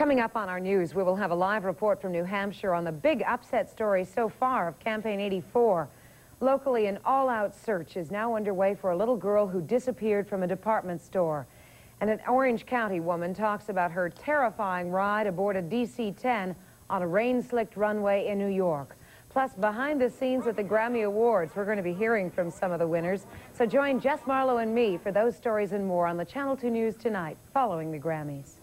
Coming up on our news, we will have a live report from New Hampshire on the big upset story so far of Campaign 84. Locally, an all-out search is now underway for a little girl who disappeared from a department store. And an Orange County woman talks about her terrifying ride aboard a DC-10 on a rain-slicked runway in New York. Plus, behind the scenes at the Grammy Awards, we're going to be hearing from some of the winners. So join Jess Marlow and me for those stories and more on the Channel 2 News tonight, following the Grammys.